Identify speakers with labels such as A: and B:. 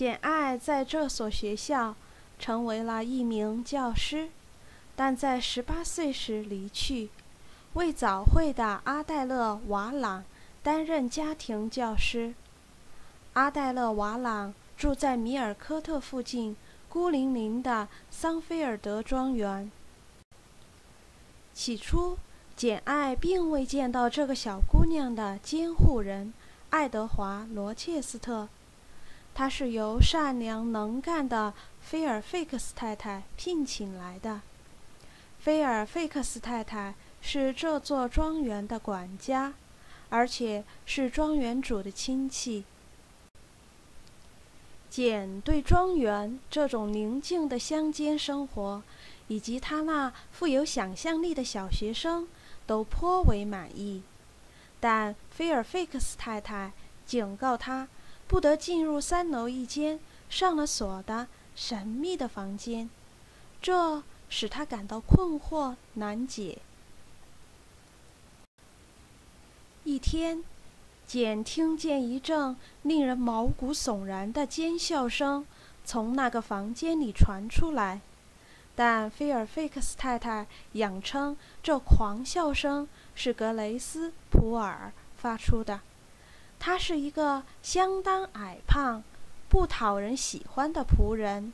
A: 简爱在这所学校成为了一名教师，但在十八岁时离去，为早会的阿黛勒·瓦朗担任家庭教师。阿黛勒·瓦朗住在米尔科特附近孤零零的桑菲尔德庄园。起初，简爱并未见到这个小姑娘的监护人爱德华·罗切斯特。他是由善良能干的菲尔费克斯太太聘请来的。菲尔费克斯太太是这座庄园的管家，而且是庄园主的亲戚。简对庄园这种宁静的乡间生活，以及他那富有想象力的小学生，都颇为满意。但菲尔费克斯太太警告他。不得进入三楼一间上了锁的神秘的房间，这使他感到困惑难解。一天，简听见一阵令人毛骨悚然的尖笑声从那个房间里传出来，但菲尔菲克斯太太仰称这狂笑声是格雷斯·普尔发出的。他是一个相当矮胖、不讨人喜欢的仆人。